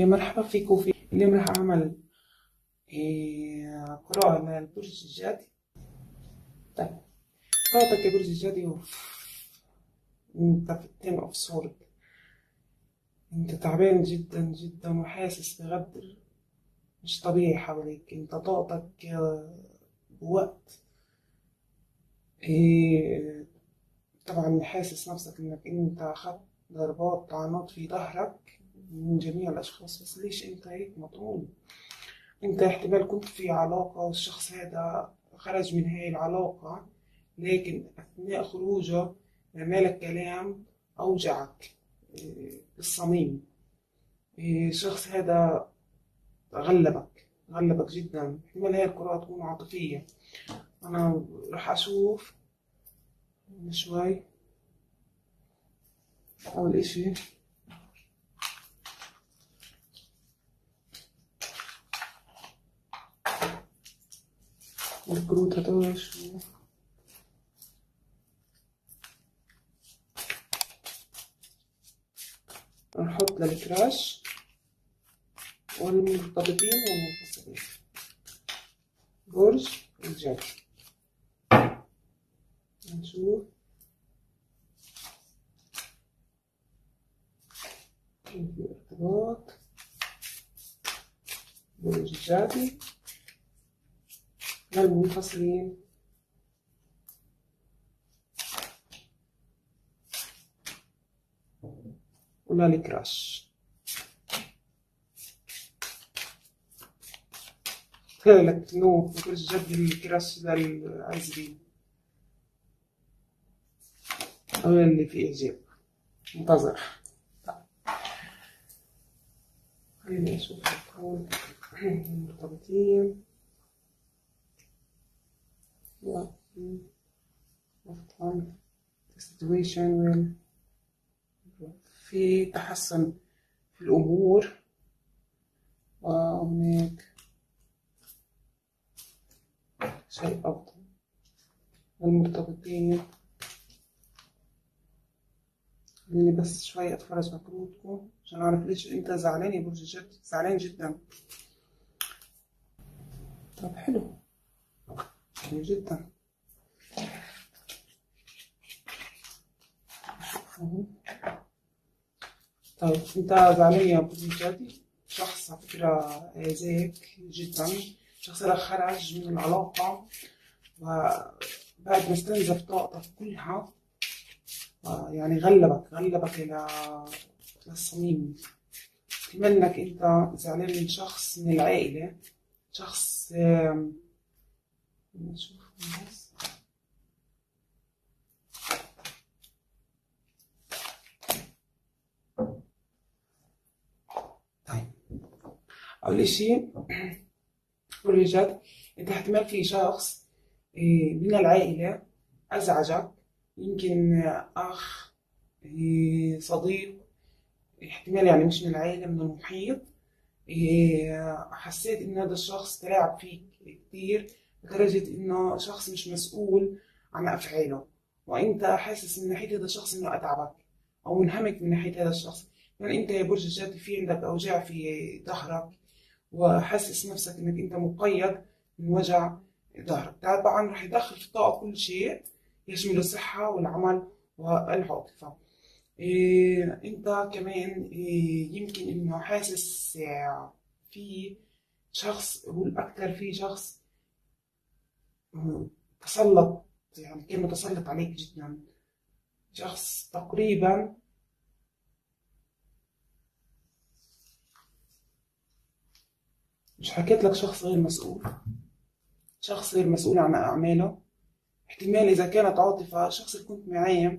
مرحبا فيكم في اليوم راح أعمل إيه، قراءة للبرج الجدي طيب يا برج الجدي أنت في التين أوف سورد أنت تعبان جدا جدا وحاسس بغدر. مش طبيعي حواليك. أنت طاقتك بوقت. إيه طبعا حاسس نفسك إنك أنت اخذت ضربات طعنات في ظهرك. من جميع الأشخاص بس ليش أنت هيك مطعون؟ أنت احتمال كنت في علاقة والشخص هذا خرج من هاي العلاقة لكن أثناء خروجه رمالك كلام أوجعك إيه، بالصميم إيه، الشخص هذا غلبك غلبك جدا. احتمال هاي القراءة تكون عاطفية. أنا راح أشوف شوي. أول إشي. الكروت هدول شو نحط للكراش والمرتبطين والمنفصلين برج الجد نشوف في ارتباط برج الجدي والمنفصلين ولا الكراش لك نو مكنش جد الكراش للعازبين أو اللي في إعجاب منتظر. خليني أشوف الكون مرتبطين أفضل situation will في تحسن في الأمور. وهناك شيء أفضل. المرتبطين. اللي بس شوية أتفرج على كروتكم عشان أعرف ليش أنت زعلان يا برج الجد زعلان جدا. طب حلو. حلو جدا. طيب انت زعلان يا الجدي شخص على فكرة زيك جدا. شخص خرج من العلاقة. وبعد ما استنزف طاقتك كلها يعني غلبك غلبك إلى للصميم كمان انك أنت زعلان من شخص من العائلة شخص نشوف بس طيب. أول إشي ورجت أنت احتمال في شخص إيه، من العائلة أزعجك يمكن أخ إيه، صديق احتمال يعني مش من العائلة من المحيط إيه، حسيت إن هذا الشخص تلاعب فيك كتير. لدرجة إنه شخص مش مسؤول عن أفعاله. وأنت حاسس من ناحية هذا الشخص إنه أتعبك أو منهمك من ناحية هذا الشخص. يعني أنت يا برج الجدي في عندك أوجاع في ظهرك وحاسس نفسك إنك أنت مقيد من وجع ظهرك. طبعا رح يدخل في الطاقة كل شيء يشمل الصحة والعمل والعاطفة. إيه أنت كمان إيه يمكن إنه حاسس في شخص والاكثر في شخص تسلط يعني كان متسلط عليك جدا. شخص تقريبا مش حكيت لك شخص غير مسؤول. شخص غير مسؤول عن أعماله. احتمال إذا كانت عاطفة الشخص اللي كنت معاه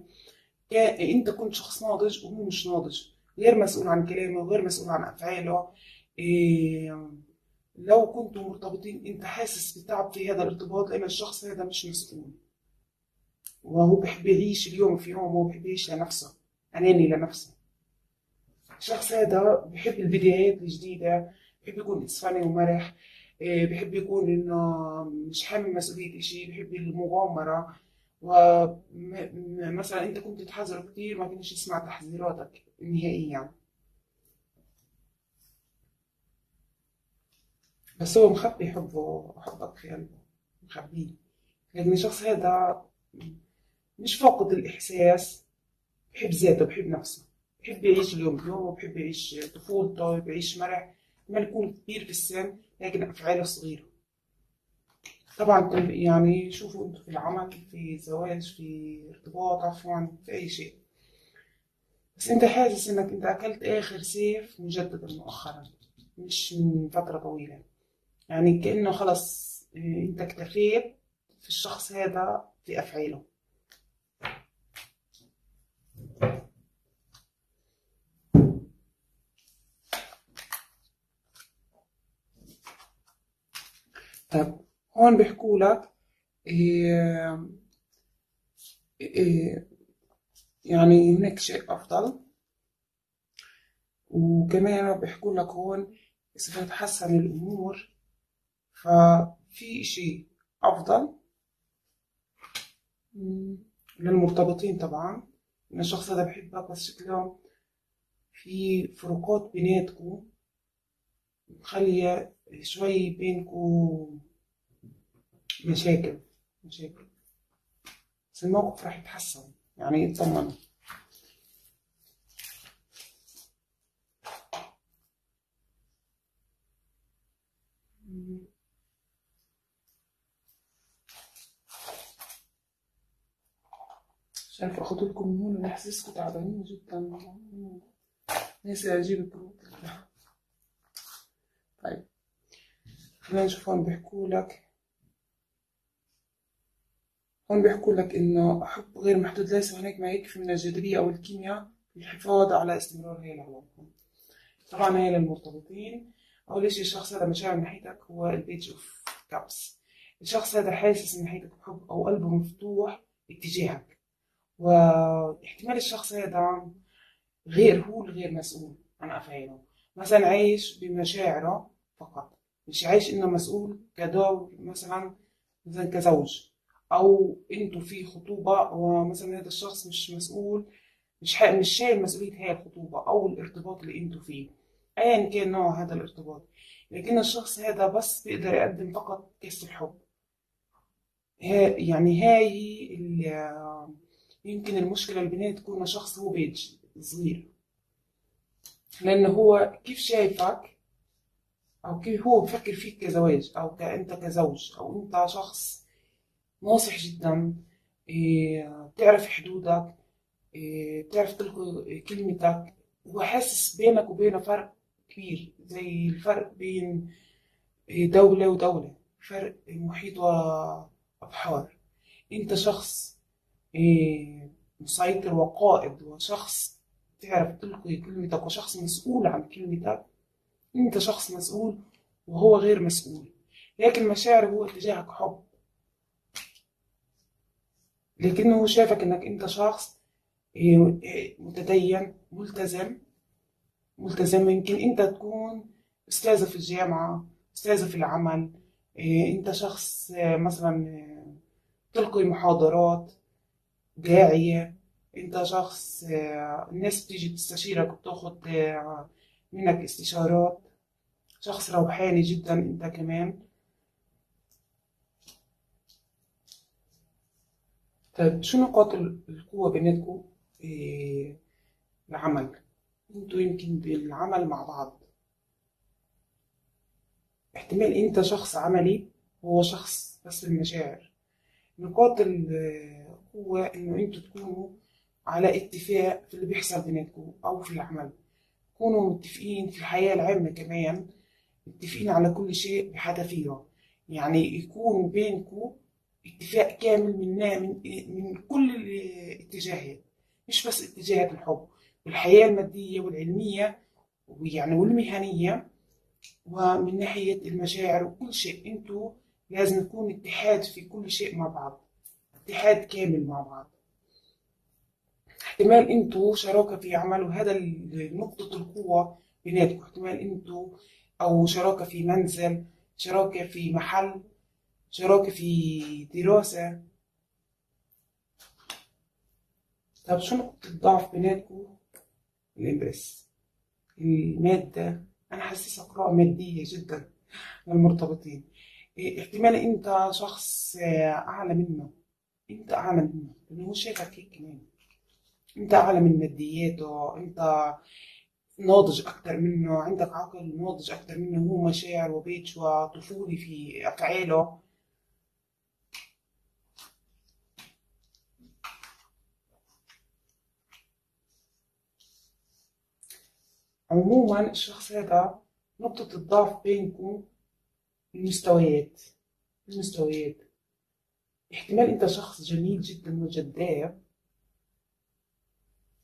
أنت كنت شخص ناضج وهو مش ناضج. غير مسؤول عن كلامه غير مسؤول عن أفعاله. إيه لو كنتوا مرتبطين أنت حاسس بتعب في هذا الارتباط لأن الشخص هذا مش مسؤول. وهو بحب يعيش اليوم في يوم وهو يعيش لنفسه. أناني لنفسه. الشخص هذا بحب البدايات الجديدة بحب يكون إسفاني ومرح إيه، بحب يكون إنه مش حامل مسؤولية إشي بحب المغامرة. ومثلا أنت كنت تحذر كتير ما كنتش تسمع تحذيراتك نهائيا. بس هو مخبي حبه في قلبه مخبيه لكن الشخص هذا مش فاقد الإحساس بحب ذاته بحب نفسه. بحب يعيش اليوم بيومه بحب يعيش طفولته بيعيش مرح. ما يكون كبير في السن لكن أفعاله صغيرة. طبعا يعني شوفوا أنتوا في العمل في زواج في ارتباط عفوا في أي شيء. بس أنت حاسس إنك أنت أكلت آخر سيف مجددا مؤخرا مش من فترة طويلة. يعني كأنه خلص آه، انت اكتفيت في الشخص هذا في أفعاله. طب هون بيحكوا لك إيه إيه يعني هناك شيء أفضل. وكمان بيحكوا لك هون إذا تتحسن الأمور ففي شيء أفضل للمرتبطين طبعا. إن الشخص هذا بحبك بس شكله في فروقات بيناتكم مخلية شوي بينكم مشاكل مشاكل. بس الموقف راح يتحسن يعني اطمنوا مش عارفة اخد لكم من هون احسسكم تعبانين جدا. أجيب الكروت طيب. خلينا نشوف هون بيحكوا لك. هون بيحكوا لك إنه حب غير محدود ليس هناك ما يكفي من الجاذبية أو الكيمياء للحفاظ على استمرار هي العلاقة. طبعا هي للمرتبطين. أول شيء الشخص هذا مشاعر ناحيتك هو البيج أوف كابس الشخص هذا حاسس من ناحيتك بحب أو قلبه مفتوح اتجاهك. واحتمال الشخص هذا غير هو الغير مسؤول عن أفعاله. مثلا عايش بمشاعره فقط مش عايش إنه مسؤول كدور مثلا مثلا كزوج أو إنتوا في خطوبة ومثلا هذا الشخص مش مسؤول مش مش شايل مسؤولية هاي الخطوبة أو الارتباط اللي إنتوا فيه ايا كان نوع هذا الارتباط. لكن الشخص هذا بس بيقدر يقدم فقط كاس الحب. يعني هاي يمكن المشكلة اللي تكون شخص هو بيج صغير. لأنه هو كيف شايفك أو كيف هو بفكر فيك كزواج أو كأنت كزوج أو أنت شخص ناصح جدا إيه، تعرف حدودك إيه، تعرف تلقي كلمتك وحاسس بينك وبينه فرق كبير زي الفرق بين إيه، دولة ودولة فرق محيط وأبحار أنت شخص مسيطر وقائد وشخص تعرف تلقي كلمتك وشخص مسؤول عن كلمتك. أنت شخص مسؤول وهو غير مسؤول. لكن مشاعره هو اتجاهك حب. لكنه شافك إنك أنت شخص متدين ملتزم. ملتزم يمكن أنت تكون استاذة في الجامعة استاذة في العمل. أنت شخص مثلا تلقي محاضرات. داعية. انت شخص الناس بتيجي تستشيرك وبتاخد منك استشارات. شخص روحاني جدا انت كمان. طيب شو نقاط القوة بيناتكم في العمل؟ أنتوا يمكن بالعمل مع بعض. احتمال انت شخص عملي وهو شخص بس المشاعر. نقاط القوة إنه أنتوا تكونوا على اتفاق في اللي بيحصل بيناتكم أو في العمل. تكونوا متفقين في الحياة العامة كمان متفقين على كل شيء بحذافيره يعني يكون بينكم اتفاق كامل من من من كل الاتجاهات. مش بس اتجاهات الحب والحياة المادية والعلمية ويعني والمهنية ومن ناحية المشاعر وكل شيء. أنتوا لازم يكون اتحاد في كل شيء مع بعض. اتحاد كامل مع بعض. احتمال أنتوا شراكة في عمل وهذا نقطة القوة بيناتكم. احتمال أنتوا أو شراكة في منزل شراكة في محل شراكة في دراسة. طب شو نقطة الضعف بيناتكم؟ الإمبرس المادة أنا حاسسها قراءة مادية جدا للمرتبطين. إيه، احتمال انت شخص آه، أعلى منه. انت اعلى منه لأنه هو شايفك هيك كمان. انت اعلى من مادياته انت ناضج أكثر منه عندك عقل ناضج أكثر منه هو مشاعر وبيت وطفولي في افعاله عموما الشخص هذا نقطة الضعف بينكم المستويات المستويات. احتمال انت شخص جميل جدا وجذاب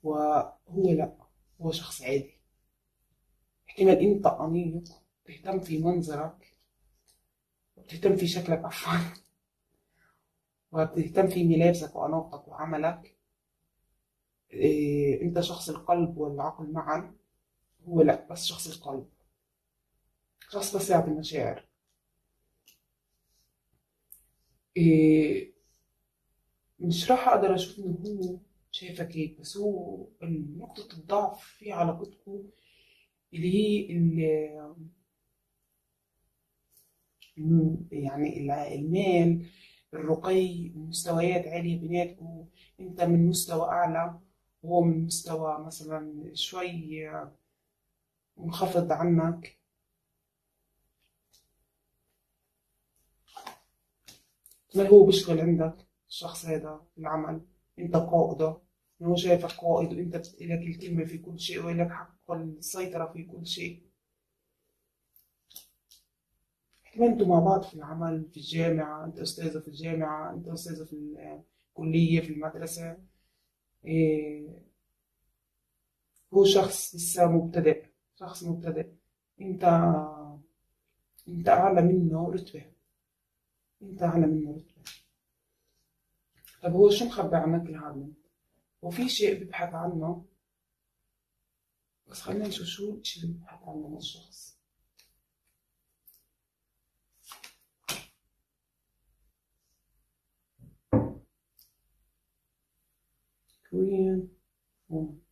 وهو لا هو شخص عادي. احتمال انت انيق تهتم في منظرك وبتهتم في شكلك عفوا وبتهتم في ملابسك واناقتك وعملك. إيه انت شخص القلب والعقل معا هو لا بس شخص القلب. شخص بس يعطي مشاعر. إيه مش راح أقدر أشوف انه هو شايفك هيك بس هو نقطة الضعف في علاقتكم اللي هي ال- يعني المال الرقي مستويات عالية بيناتكم أنت من مستوى أعلى وهو من مستوى مثلا شوي منخفض عنك. ما هو بيشتغل عندك الشخص هذا العمل أنت قائده هو شايفك قائد وأنت لك الكلمة في كل شيء ولك حق السيطرة في كل شيء. إحنا أنتوا مع بعض في العمل في الجامعة أنت أستاذة في الجامعة أنت أستاذة في الكلية في المدرسة. إيه هو شخص لسه مبتدئ شخص مبتدئ. أنت أنت أعلى منه رتبة. انت اعلى منه رتبة طب هو شو مخبي عنك العالم وفي شيء بيبحث عنه. بس خلينا نشوف شو الشيء اللي بيبحث عنه الشخص. Korean font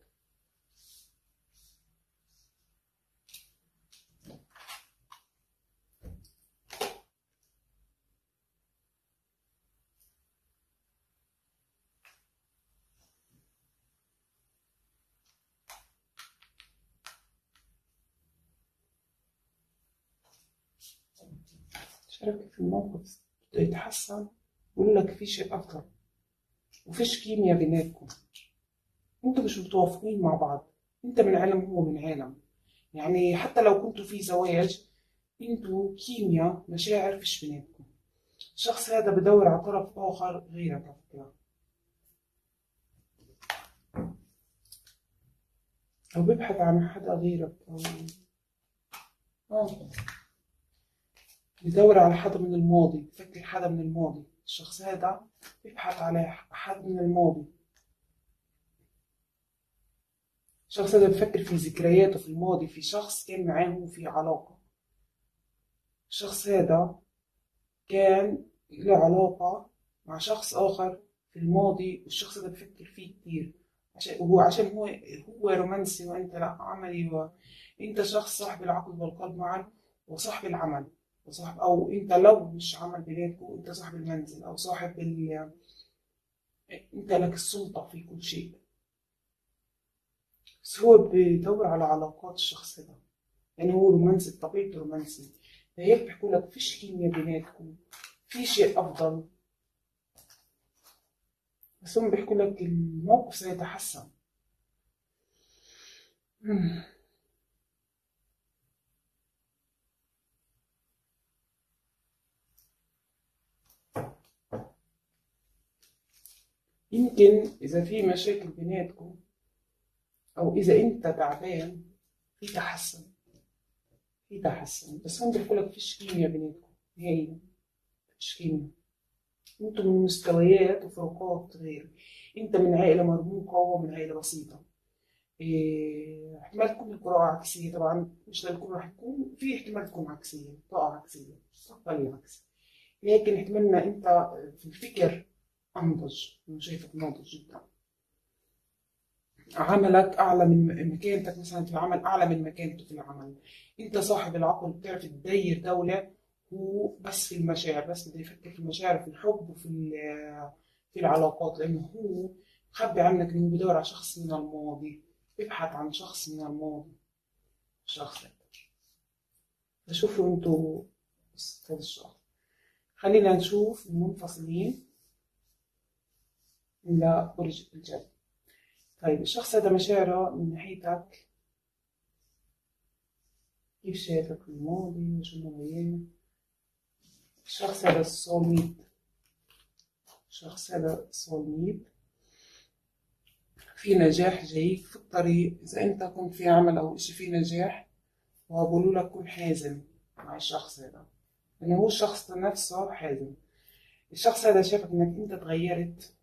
شارك في الموقف يتحسن بقول لك في شيء أفضل وفيش كيمياء بيناتكم. أنتوا مش متوافقين مع بعض. انت من عالم وهو من عالم. يعني حتى لو كنتوا في زواج أنتوا كيمياء مشاعر فيش بيناتكم. الشخص هذا بدور على طرف آخر غيرك على فكرة. أو بيبحث عن حدا غيرك. أو آه. بدور على حدا من الماضي بفكر حدا من الماضي. الشخص هذا بيبحث على حد من الماضي. الشخص هذا بفكر في ذكرياته في الماضي في شخص كان معاه في علاقة. الشخص هذا كان له علاقة مع شخص آخر في الماضي والشخص هذا بفكر فيه كتير. عشان وهو عشان هو هو رومانسي وأنت لا عملي وانت شخص صاحب العقل والقلب معا وصاحب العمل. وصاحب أو أنت لو مش عمل بيناتكم انت صاحب المنزل أو صاحب ال أنت لك السلطة في كل شيء. بس هو بيدور على علاقات الشخص ده. يعني هو رومانسي بطبيعته رومانسي. فهيك بيحكوا لك فيش كيمياء بيناتكم في شيء أفضل. بس هم بيحكوا لك الموقف سيتحسن. يمكن إذا في مشاكل بيناتكم أو إذا أنت تعبان في تحسن. في تحسن. بس هم بيقول لك فيش كيمياء بيناتكم نهائيا فيش كيمياء. أنتوا من مستويات وفروقات غير. أنت من عائلة مرموقة وهو من عائلة بسيطة. إيه، احتمال تكون القراءة عكسية طبعا. مش للكل راح تكون في احتمال تكون عكسية طاقة عكسية طاقة عكسية. لكن احتمالنا أنت في الفكر أنضج أنا شايفك ناضج جدا. عملك أعلى من مكانتك مثلا في العمل أعلى من مكانته في العمل. أنت صاحب العقل بتعرف تدير دولة هو بس في المشاعر بس بده يفكر في المشاعر في الحب وفي في العلاقات لأنه هو مخبي عنك إنه بدور على شخص من الماضي. بيبحث عن شخص من الماضي. شخص. فشوفوا أنتوا هذا الشغل خلينا نشوف المنفصلين لبرج الجد. طيب الشخص هذا مشاعره من ناحيتك. كيف شايفك؟ في الماضي وشو ناويين الشخص هذا الصولميت الشخص هذا الصولميت في نجاح جايك في الطريق. إذا أنت كنت في عمل أو إشي في نجاح وبقولوا لك كن حازم مع الشخص هذا. لأنه هو الشخص نفسه حازم. الشخص هذا شافك إنك أنت تغيرت.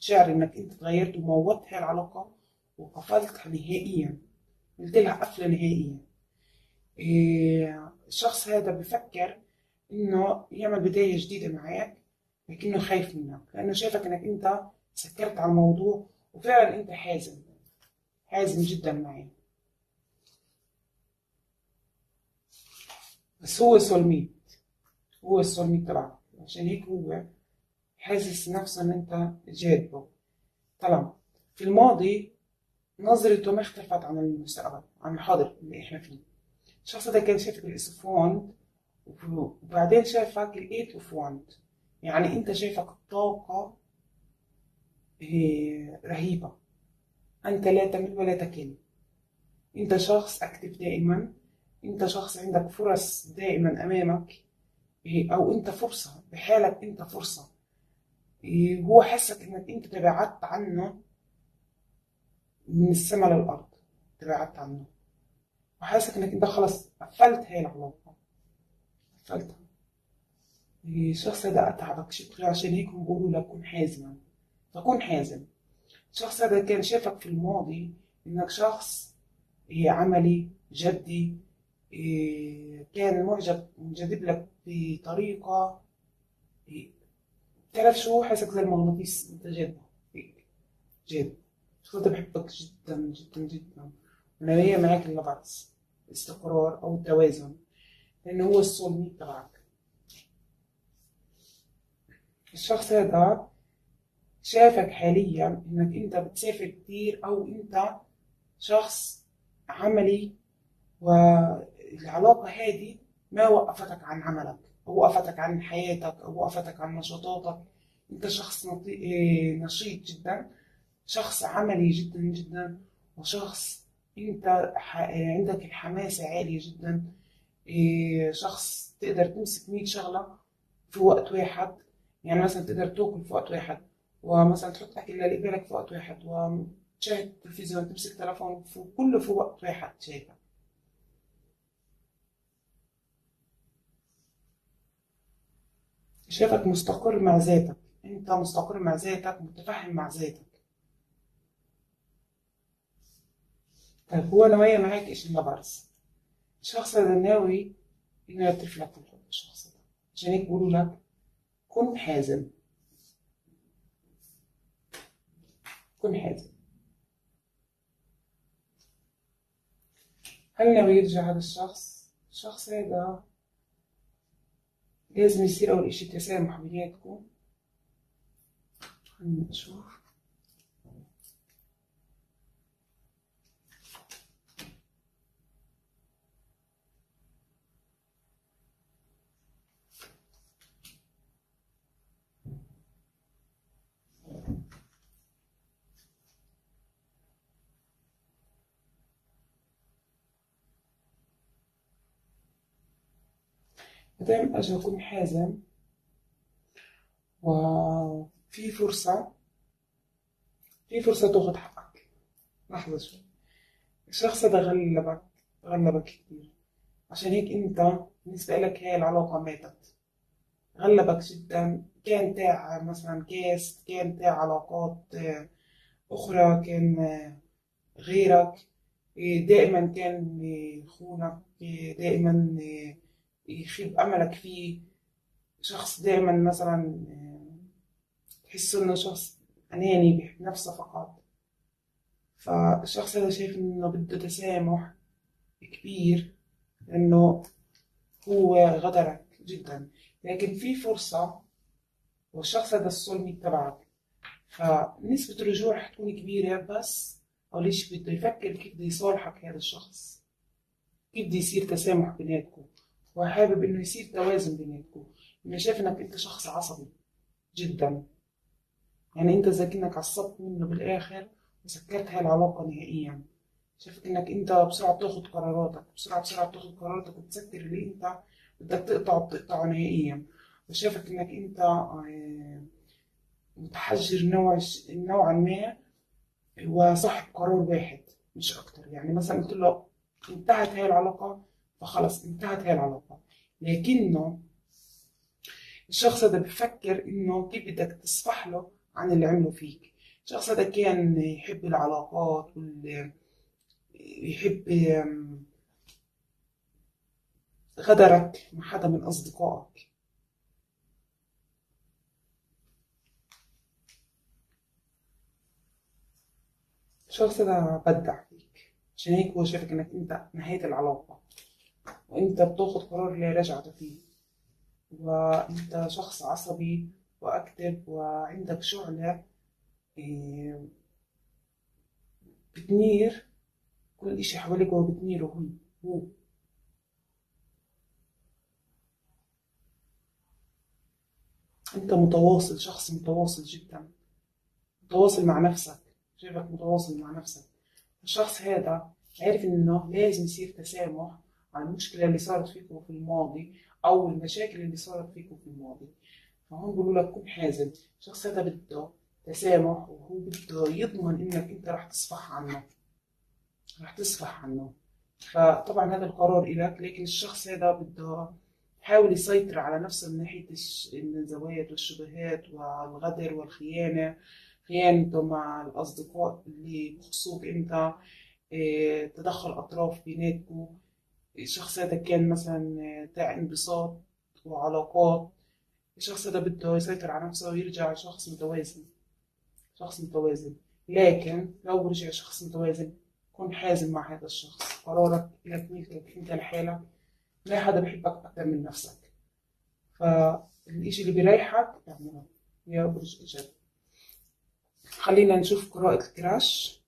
شعر إنك أنت تغيرت وموتت هاي العلاقة وقفلتها نهائيا. قلت لها قفلة نهائية إيه الشخص هذا بفكر إنه يعمل بداية جديدة معك لكنه خايف منك لأنه شايفك إنك أنت سكرت على الموضوع وفعلا أنت حازم حازم جدا معي. بس هو soulmate هو ال soulmate تبعك عشان هيك هو حاسس نفسه إن أنت جاذبه طبعا. في الماضي نظرته ما اختلفت عن المستقبل عن الحاضر اللي إحنا فيه. الشخص ده كان شايفك ال Ace of Wands وبعدين شايفك ال Eight of Wands يعني أنت شايفك الطاقة إيه، رهيبة. أنت لا تمل ولا تكل أنت شخص اكتف دائما. أنت شخص عندك فرص دائما أمامك. إيه، أو أنت فرصة بحالك أنت فرصة. هو حسك إنك أنت تبعدت عنه من السماء للأرض. تبعدت عنه. وحاسك إنك أنت خلص قفلت هاي العلاقة. قفلتها. الشخص هذا أتعبك. شكرا عشان هيك هم بيقولوا لك كن حازما فكن حازم. الشخص هذا كان شافك في الماضي إنك شخص إيه، عملي جدي إيه، كان معجب منجذب لك بطريقة إيه، تعرف شو حاسك زي المغناطيس انت جد. هيك جد ده بحبك جدا جدا جدا؟ وناوية معاك اللبعث الاستقرار أو التوازن. لأنه هو السولميت تبعك. الشخص هذا شافك حاليا إنك أنت بتسافر كتير أو أنت شخص عملي والعلاقة هذه ما وقفتك عن عملك. وقفتك عن حياتك أو وقفتك عن نشاطاتك. أنت شخص إيه، نشيط جدا شخص عملي جدا جدا وشخص أنت عندك الحماسة عالية جدا. إيه، شخص تقدر تمسك 100 شغلة في وقت واحد. يعني مثلا تقدر تاكل في وقت واحد ومثلا تحط أكل اللي قبالك في وقت واحد وتشاهد تلفزيون تمسك تلفون في كله في وقت واحد شايفه. شايفك مستقر مع ذاتك. انت مستقر مع ذاتك متفهم مع ذاتك. طيب هو نوايا معاك إيش؟ النبرس. الشخص ده ناوي إنه يعترف لك بالحب الشخص ده. عشان هيك بيقولوا لك كن حازم. كن حازم. هل ناوي يرجع هذا الشخص؟ الشخص هذا لازم يصير أول إشي تسامح بيناتكم خلينا نشوف مادام أكون حازم. وفي فرصة في فرصة تاخد حقك. لحظة شوي. الشخص ده غلبك غلبك كتير. عشان هيك أنت بالنسبة لك هاي العلاقة ماتت. غلبك جدا. كان تاع مثلا كاس كان تاع علاقات آه، أخرى كان آه، غيرك. دائما كان يخونك آه، دائما يخيب أملك فيه شخص دائما مثلا آه، تحس إنه شخص أناني بيحب نفسه فقط. فالشخص هذا شايف إنه بده تسامح كبير إنه هو غدرك جدا. لكن في فرصة والشخص هذا السولميت تبعك. فنسبة الرجوع حتكون كبيرة بس أول شي بده يفكر كيف بده يصالحك هذا الشخص. كيف بده يصير تسامح بيناتكم. وحابب إنه يصير توازن بيناتكم إنه شايف إنك أنت شخص عصبي جدا. يعني أنت زي كأنك عصبت منه بالآخر وسكرت هاي العلاقة نهائيا. شايفك إنك أنت بسرعة بتاخد قراراتك بسرعة بسرعة بتاخد قراراتك وبتسكر اللي أنت بدك تقطعه بتقطعه نهائيا. وشايفك إنك أنت آه، متحجر نوع نوعا ما وصاحب قرار واحد مش أكتر. يعني مثلا قلت له انتهت هاي العلاقة فخلص انتهت هاي العلاقة. لكنه الشخص هذا بفكر إنه كيف بدك تصفح له عن اللي عمله فيك. الشخص هذا كان يحب العلاقات وال يحب غدرك مع حدا من أصدقائك. الشخص ده بدع فيك. عشان هيك هو شايفك إنك أنت نهاية العلاقة. وانت بتاخد قرار لا رجعة فيه. وانت شخص عصبي واكتف وعندك شعلة بتنير كل إشي حواليك وهو بتنيره هو. هو. انت متواصل شخص متواصل جدا. متواصل مع نفسك. شايفك متواصل مع نفسك. الشخص هذا عارف إنه لازم يصير تسامح على المشكلة اللي صارت فيكم في الماضي أو المشاكل اللي صارت فيكم في الماضي. فهون بقولوا لك كن حازم الشخص هذا بده تسامح وهو بده يضمن إنك أنت رح تصفح عنه. رح تصفح عنه. فطبعا هذا القرار إلك لكن الشخص هذا بده يحاول يسيطر على نفسه من ناحية النزوات والشبهات والغدر والخيانة. خيانته مع الأصدقاء اللي بخصوك أنت إيه، تدخل أطراف بيناتكم. الشخص هذا كان مثلا تاع انبساط وعلاقات. الشخص هذا بده يسيطر على نفسه ويرجع شخص متوازن. شخص متوازن. لكن لو رجع شخص متوازن كن حازم مع هذا الشخص. قرارك ملكك إنت لحالك؟ لا حدا بحبك أكثر من نفسك. فالإشي اللي بيريحك اعمله يا برج الجدي خلينا نشوف قراءة ال crush.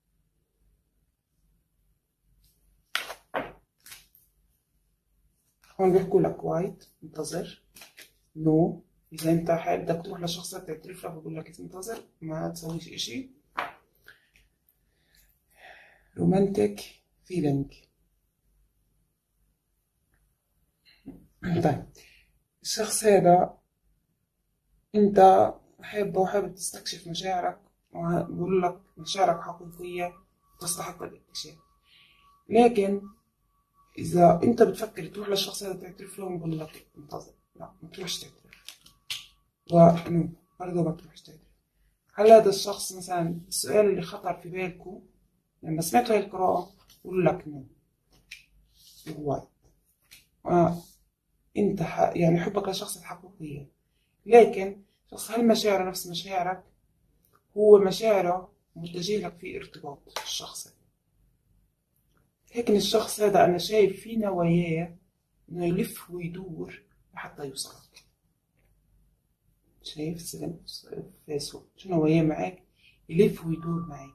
هون بيحكوا لك wait انتظر no. no. إذا أنت حابب بدك تروح لشخص تعترف له بقول لك انتظر ما تسويش إشي. رومانتك فيلينج طيب. الشخص هذا أنت حابه وحابب تستكشف مشاعرك وبقول لك مشاعرك حقيقية تستحق الاكتشاف. لكن إذا أنت بتفكر تروح للشخص هذا تعترف له بقول لك انتظر لا ما تروحش تعترف ونو برضه ما تروحش تعترف هل هذا الشخص مثلا السؤال اللي خطر في بالكم؟ لما سمعتوا هاي القراءة بقول لك نو وايد أنت يعني حبك للشخص الحقيقية لكن شخص هل مشاعره نفس مشاعرك؟ هو مشاعره متجه لك في ارتباط الشخص لكن الشخص هذا أنا شايف في نواياه إنه يلف ويدور لحتى يوصلك. شايف سلام فاسو شو نواياه معك يلف ويدور معك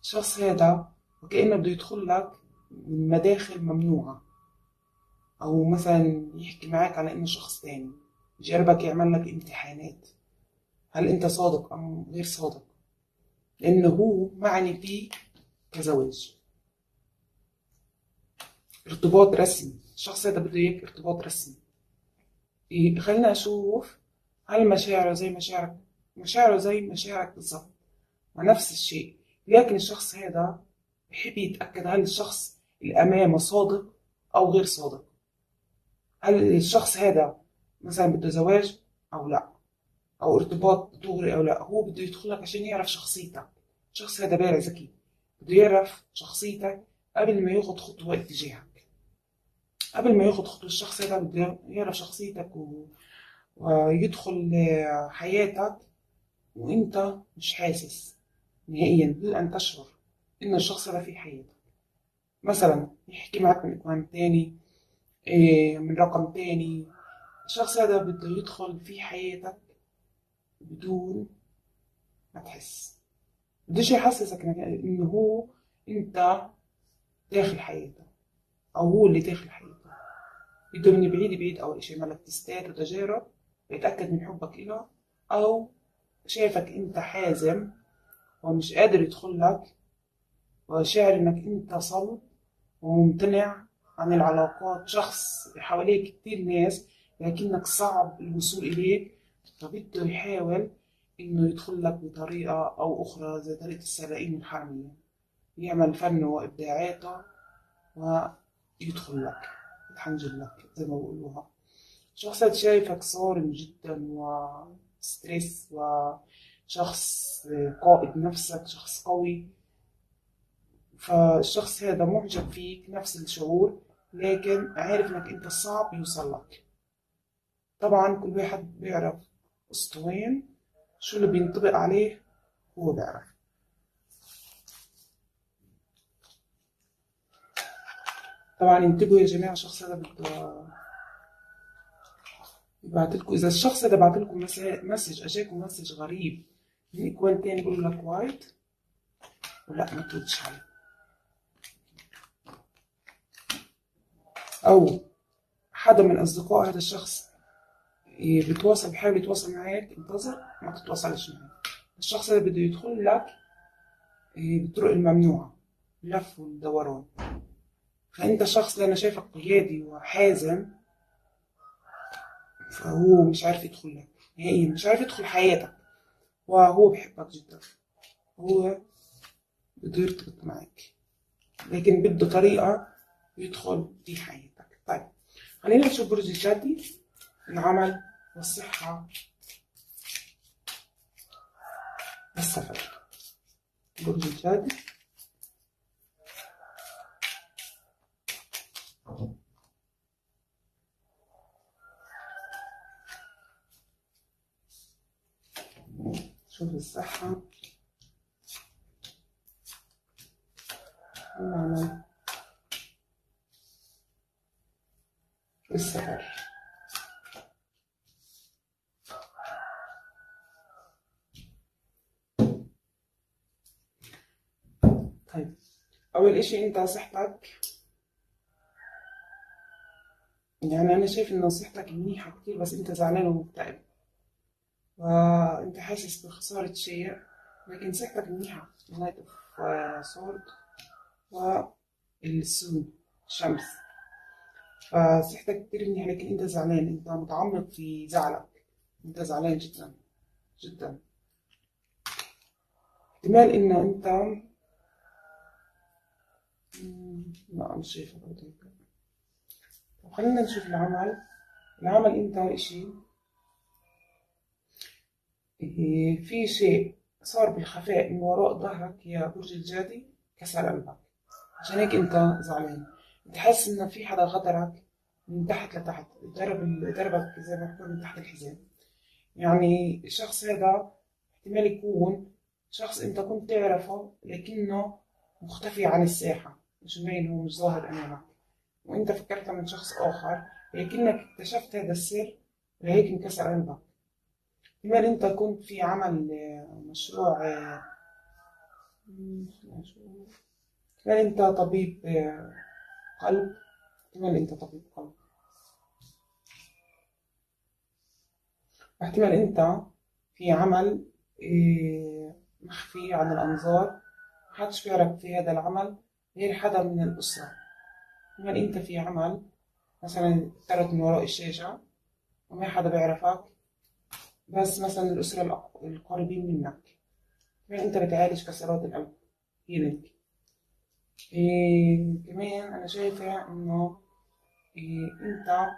الشخص هذا وكأنه بده يدخل لك من مداخل ممنوعة. أو مثلا يحكي معك على إنه شخص تاني يجربك يعمل لك امتحانات. هل أنت صادق أم غير صادق؟ لأنه هو معني فيه كزواج ارتباط رسمي الشخص هذا بده اياك ارتباط رسمي. خلينا أشوف هل مشاعره زي مشاعرك مشاعره زي مشاعرك بالضبط ونفس الشيء. لكن الشخص هذا بحب يتأكد هل الشخص اللي أمامه صادق أو غير صادق. هل الشخص هذا مثلا بده زواج أو لا؟ أو ارتباط دغري أو لا؟ هو بده يدخلك عشان يعرف شخصيتك. الشخص هذا بارع ذكي بده يعرف شخصيتك قبل ما ياخد خطوة اتجاهك. قبل ما ياخد خطوة الشخص هذا بده يعرف شخصيتك و... ويدخل حياتك وانت مش حاسس نهائيا. دون أن تشعر إن الشخص هذا في حياتك. مثلا يحكي معك من إخوان تاني إيه من رقم تاني. الشخص هذا بده يدخل في حياتك بدون ما تحس. بدوش يحسسك إنه هو أنت داخل حياته أو هو اللي داخل حياته بده من بعيد بعيد أول إشي تستات وتجارب يتأكد من حبك إله. أو شايفك أنت حازم ومش قادر يدخل لك وشاعر إنك أنت صلب وممتنع عن العلاقات. شخص حواليك كتير ناس لكنك صعب الوصول إليك فبده يحاول إنه يدخل لك بطريقة أو أخرى زي طريقة السلاقين الحرمية. يعمل فن وإبداعاته ويدخل لك. يتحنجل لك زي ما بقولوها شخص شايفك صارم جدا وستريس وشخص قائد نفسك شخص قوي. فالشخص هذا معجب فيك نفس الشعور لكن عارف إنك أنت صعب يوصل لك. طبعا كل واحد بيعرف اسطوين شو اللي بينطبق عليه؟ هو بيعرف. طبعا انتبهوا يا جماعة الشخص هذا بده يبعت لكم. إذا الشخص هذا بعت لكم message أجاكم message غريب من account تاني بيقول لك wait ولا ما تردش عليه. أو حدا من أصدقاء هذا الشخص بيتواصل بيحاول يتواصل معاك انتظر ما تتواصلش معاه. الشخص هذا بده يدخل لك بالطرق الممنوعة. اللف فأنت شخص أنا شايفك قيادي وحازم؟ فهو مش عارف يدخل لك نهائيا مش عارف يدخل حياتك. وهو بيحبك جدا. هو بده يرتبط معك لكن بده طريقة يدخل في حياتك. طيب خلينا نشوف برج الجدي العمل والصحة. والسفر برج الجدي شوف الصحة. العمل السفر طيب أول إشي أنت صحتك يعني أنا شايف إن صحتك منيحة كتير بس أنت زعلان ومكتئب. وأنت حاسس بخسارة شيء لكن صحتك منيحة. Knight of Swords وال Sun الشمس. فصحتك كتير منيحة لكن أنت زعلان. أنت متعمق في زعلك. أنت زعلان جدا جدا. احتمال إن أنت لا مش شايفة طب خلينا نشوف العمل. العمل أنت في شيء صار بالخفاء من وراء ظهرك يا برج الجدي كسر قلبك. عشان هيك انت زعلان. انت حاسس ان في حدا غدرك من تحت لتحت. ضرب ضربك زي ما بحكوا من تحت الحزام. يعني الشخص هذا احتمال يكون شخص انت كنت تعرفه لكنه مختفي عن الساحة. مش مبين هو مش ظاهر أمامك. وانت فكرته من شخص آخر لكنك اكتشفت هذا السر لهيك انكسر قلبك. احتمال أنت كنت في عمل مشروع احتمال أنت طبيب قلب؟ احتمال أنت طبيب قلب. إحتمال أنت في عمل مخفي عن الأنظار محدش بيعرف في هذا العمل غير حدا من الأسرة. احتمال أنت في عمل مثلا طلعت من وراء الشاشة وما حدا بيعرفك. بس مثلا الأسرة القريبين منك. كمان أنت بتعالج كسرات القلب هيلينج إيه كمان أنا شايفة إنه إيه أنت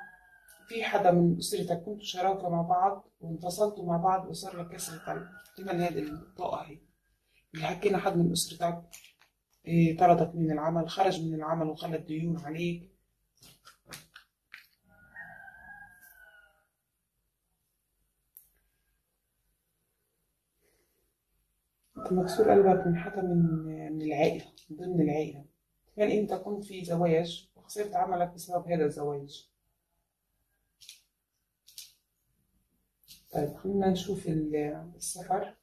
في حدا من أسرتك كنتوا شراكة مع بعض وانفصلتوا مع بعض وصار لك كسر قلب احتمال هذه الطاقة هي. اللي حكينا حد من أسرتك إيه طردك من العمل خرج من العمل وخلى الديون عليك. مكسور قلبك من حدا من من العائلة من ضمن العائلة. كان أنت كنت في زواج وخسرت عملك بسبب هذا الزواج طيب خلينا نشوف ال- السفر.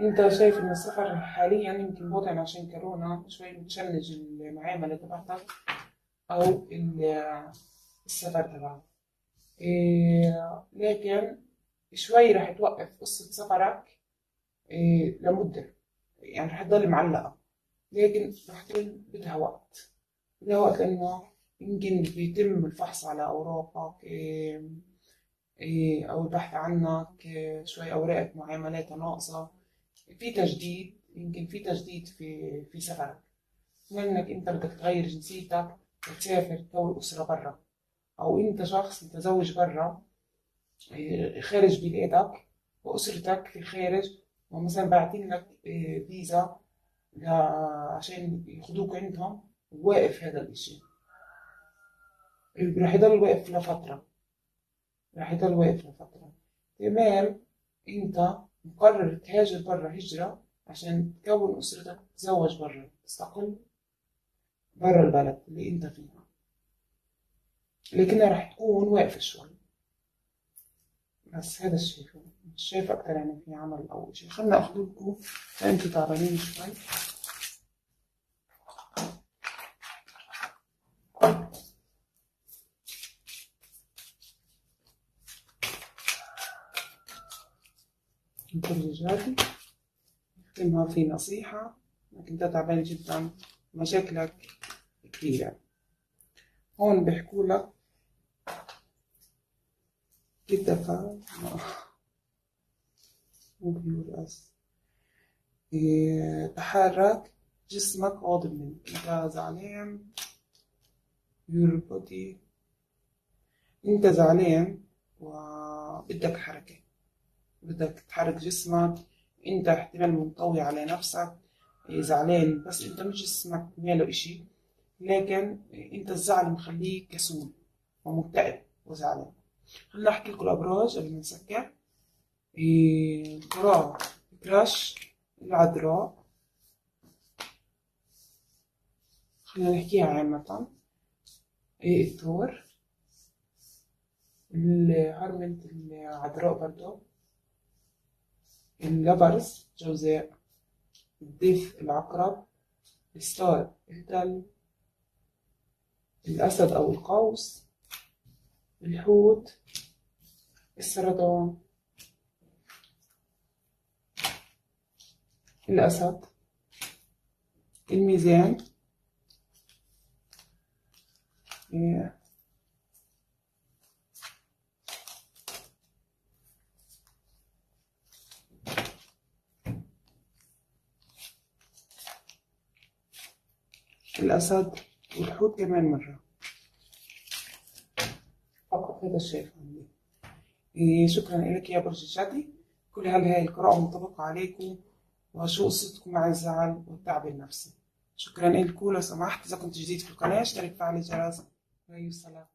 إنت شايف إن السفر حاليا يمكن وضعنا عشان كورونا شوي متشنج المعاملة تبعتك أو ال- السفر تبعك إيه لكن شوي رح توقف قصة سفرك. إيه لمدة. يعني رح تضل معلقة. لكن رح بدها وقت. بدها وقت لأنه يمكن بيتم الفحص على أوراقك إيه إيه أو البحث عنك شوي أوراقك معاملاتها ناقصة. في تجديد يمكن في تجديد في في سفرك. لأنك أنت بدك تغير جنسيتك وتسافر تكون أسرة برا. أو أنت شخص متزوج برا خارج بلادك وأسرتك في الخارج ومثلا باعتين لك فيزا عشان ياخدوك عندهم واقف هذا الإشي. رح يضل واقف لفترة. رح يضل واقف لفترة. تمام. أنت مقرر تهاجر برا هجرة عشان تكون أسرتك تتزوج برا. تستقل برا البلد اللي أنت فيها. لكنها رح تكون واقفة شوي. بس هذا الشيء مش شايف أكتر يعني في عمل أو شيء. خلنا أخذ لكم أنتوا تعبانين شوي. كل جادي نختمها في نصيحة. انك أنت تعبان جدا. مشاكلك كبيرة. هون بيحكوا لك كتفك مو بيقول إيه، تحرك جسمك غاضب منك انت زعلان your body انت زعلان وبدك حركة. بدك تحرك جسمك. انت احتمال منطوي على نفسك. إيه، زعلان. بس انت مش جسمك ماله إشي. لكن انت الزعل مخليك كسول. ومكتئب. وزعلان. خلينا احكي لكم الأبراج قبل ما نسكر إيه، القراءة كراش العذراء. خلينا نحكيها عامة. إيه الثور الهرمنت العذراء برضو. اللبرز جوزاء. الديف العقرب. الستار التل الأسد أو القوس. الحوت السرطان الأسد الميزان. الأسد والحوت كمان مرة. فقط هذا الشيء إيه، شكرا لك يا برج الجدي كل هذه القراءة منطبقة عليكم وشو قصتكم مع الزعل والتعب النفسي. شكرا لكم لو سمحت. إذا كنت جديد في القناة اشترك فعل الجرس والسلام